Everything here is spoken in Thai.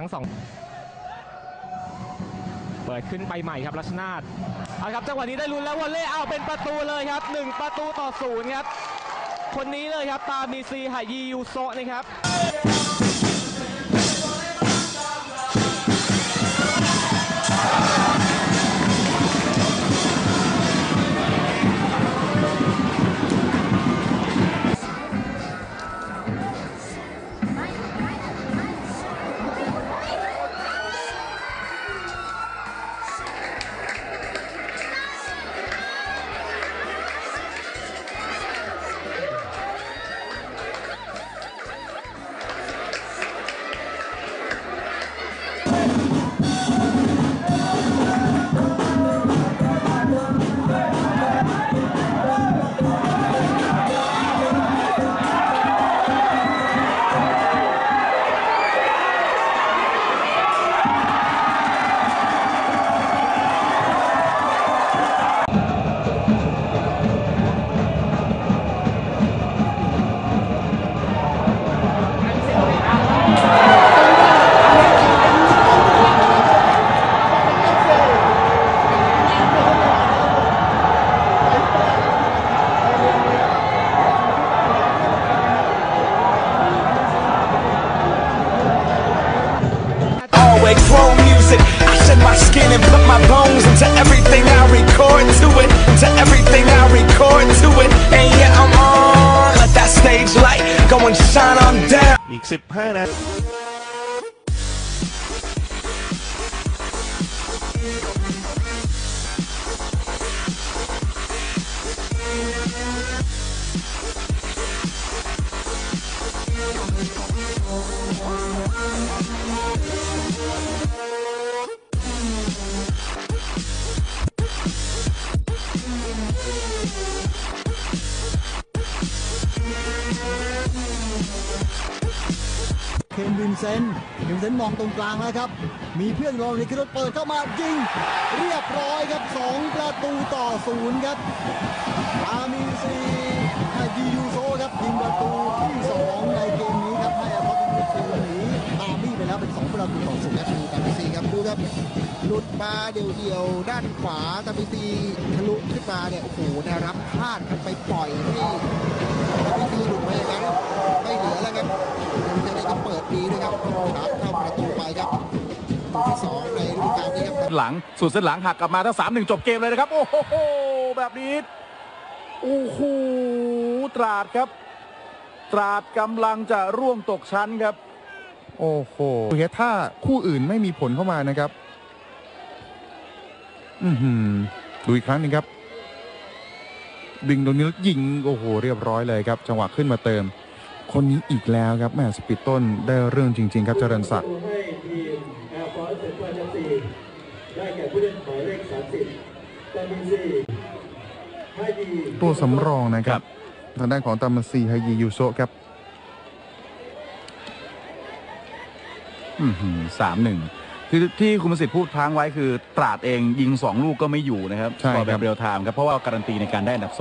ทั้งสองเปิดขึ้นไปใหม่ครับรัชนาธเอาครับจังหวะนี้ได้ลุ้นแล้ววอลเล่เอาเป็นประตูเลยครับ 1 ประตูต่อศูนย์ครับ คนนี้เลยครับตามีซีหายียูโซนะครับ my skin and put my bones into everything I record to it. To everything I record to it. And yeah, I'm on. Let that stage light go and shine on down. อีก 15 นาที คนวินเซนต์วินเซนต์มองตรงกลางแล้วครับ มีเพื่อนรองในขึ้นรถเปิดเข้ามายิง เรียบร้อยครับ 2 ประตูต่อศูนย์ครับอามินซีฮาจิยูโซครับยิงประตูที่ 2 ในเกมนี้ครับให้อาพอตมิดฟิลด์หนีตามบี้ไปแล้วเป็น 2 ประตูต่อศูนย์ครับดูตามิซีครับดูครับหลุดมาเดี่ยวๆด้านขวาตามิซีทะลุขึ้นมาเนี่ยโอ้โหนะรับพลาดไปปล่อยให้ตามิซีหลุดมาอย่างนั้น นก็เปิดดีด้วยครับครับเข้าประตูไปครับประตูที่สองในฤดูกาลนี้ครับหลังสุดเส้นหลังหักกลับมาทั้งสามหนึ่งจบเกมเลยนะครับ โอ้โหแบบนี้โอ้โหตราดครับ ตราดกำลังจะร่วงตกชั้นครับ โอ้โหเฮถ้าคู่อื่นไม่มีผลเข้ามานะครับ อือหือดูอีกครั้งหนึงครับดึงตรงนี้แล้วยิงโอ้โหเรียบร้อยเลยครับ จังหวะขึ้นมาเติม คนนี้อีกแล้วครับแม่สปีดต้นได้เรื่องจริง ๆ ครับเจริญศักดิ์ตัวสำรองนะครับทางด้านของตามาซีไฮยียูโซะครับสามหนึ่งคือที่คุณประสิทธิ์พูดค้างไว้คือตราดเองยิงสองลูกก็ไม่อยู่นะครับใช่ก็คแบรับบเรียลไทม์ครับเพราะว่าการันตีในการได้อันดับสอง